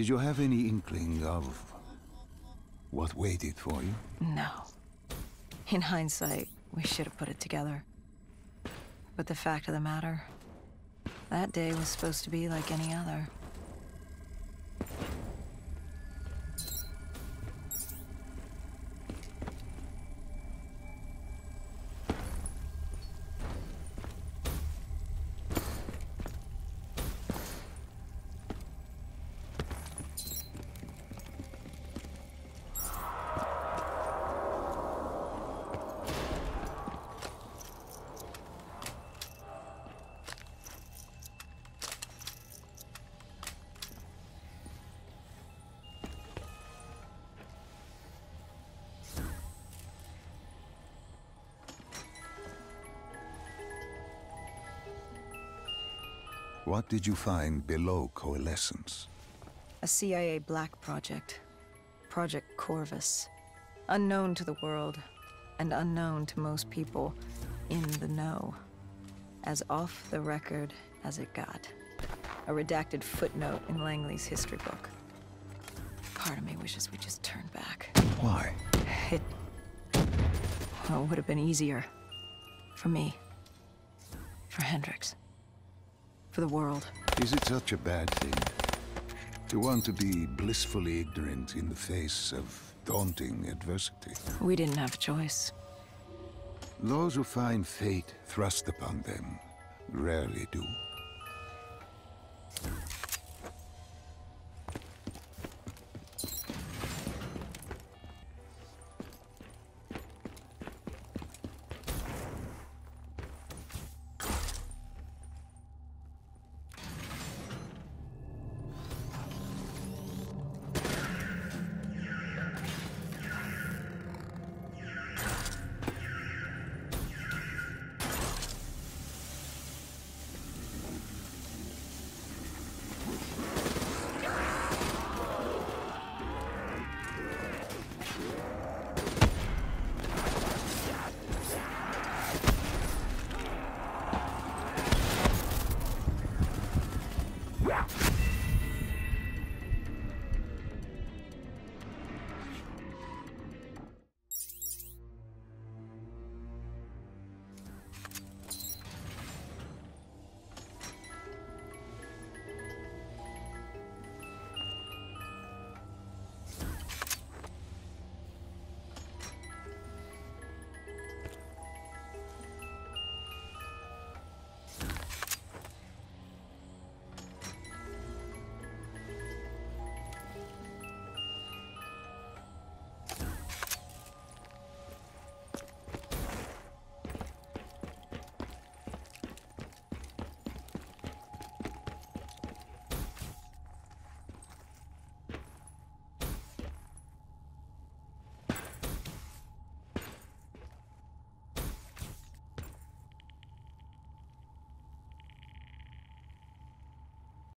Did you have any inkling of what waited for you? No. In hindsight, we should have put it together. But the fact of the matter, that day was supposed to be like any other. What did you find below Coalescence? A CIA black project. Project Corvus. Unknown to the world, and unknown to most people in the know. As off the record as it got. A redacted footnote in Langley's history book. Part of me wishes we just turned back. Why? It... Well, it would have been easier. For me. For Hendricks. For the world. Is it such a bad thing? To want to be blissfully ignorant in the face of daunting adversity? We didn't have a choice. Those who find fate thrust upon them rarely do.